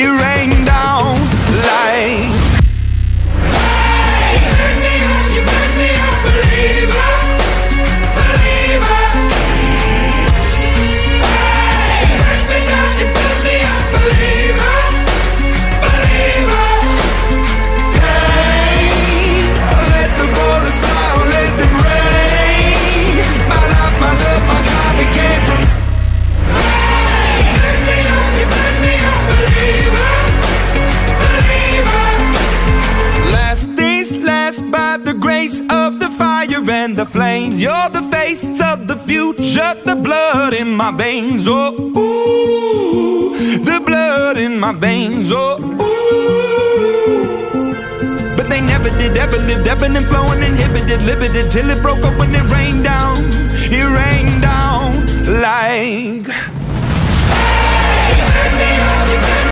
it rained grace of the fire and the flames. You're the face of the future, the blood in my veins. Oh, ooh, the blood in my veins. Oh, ooh. But they never did, ever lived, ebbing and flowing, inhibited, limited, till it broke up when it rained down. It rained down like.